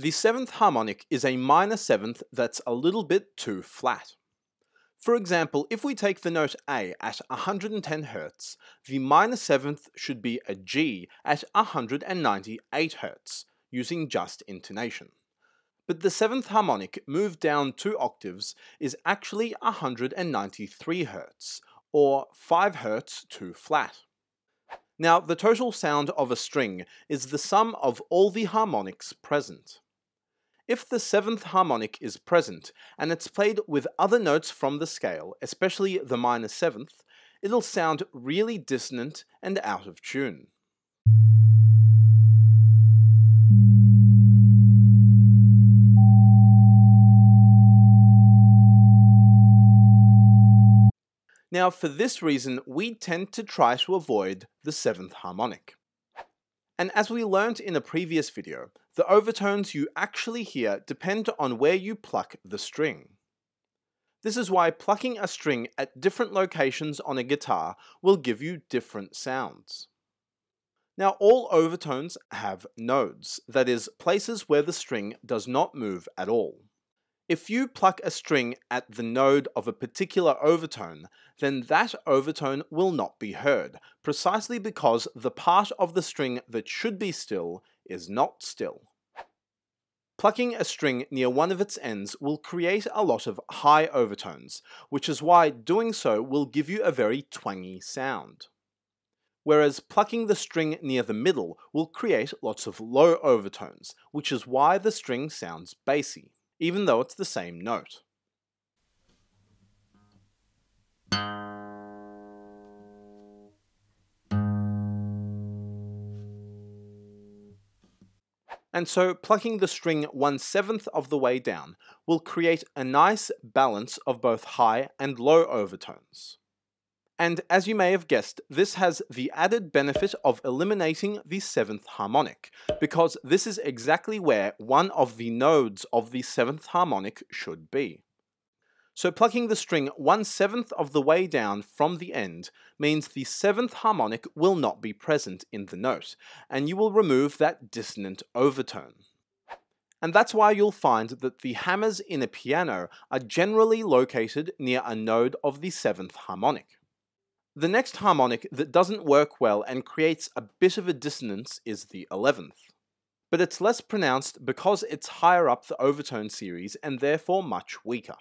The seventh harmonic is a minor seventh that's a little bit too flat. For example, if we take the note A at 110 Hz, the minor seventh should be a G at 198 Hz, using just intonation. But the seventh harmonic moved down two octaves is actually 193 Hz, or 5 Hz too flat. Now, the total sound of a string is the sum of all the harmonics present. If the seventh harmonic is present, and it's played with other notes from the scale, especially the minor seventh, it'll sound really dissonant and out of tune. Now, for this reason, we tend to try to avoid the seventh harmonic. And as we learned in a previous video, the overtones you actually hear depend on where you pluck the string. This is why plucking a string at different locations on a guitar will give you different sounds. Now all overtones have nodes, that is, places where the string does not move at all. If you pluck a string at the node of a particular overtone, then that overtone will not be heard, precisely because the part of the string that should be still is not still. Plucking a string near one of its ends will create a lot of high overtones, which is why doing so will give you a very twangy sound. Whereas plucking the string near the middle will create lots of low overtones, which is why the string sounds bassy even though it's the same note. And so plucking the string one seventh of the way down will create a nice balance of both high and low overtones. And as you may have guessed, this has the added benefit of eliminating the seventh harmonic, because this is exactly where one of the nodes of the seventh harmonic should be. So plucking the string one seventh of the way down from the end means the seventh harmonic will not be present in the note, and you will remove that dissonant overtone. And that's why you'll find that the hammers in a piano are generally located near a node of the seventh harmonic. The next harmonic that doesn't work well and creates a bit of a dissonance is the 11th. But it's less pronounced because it's higher up the overtone series and therefore much weaker.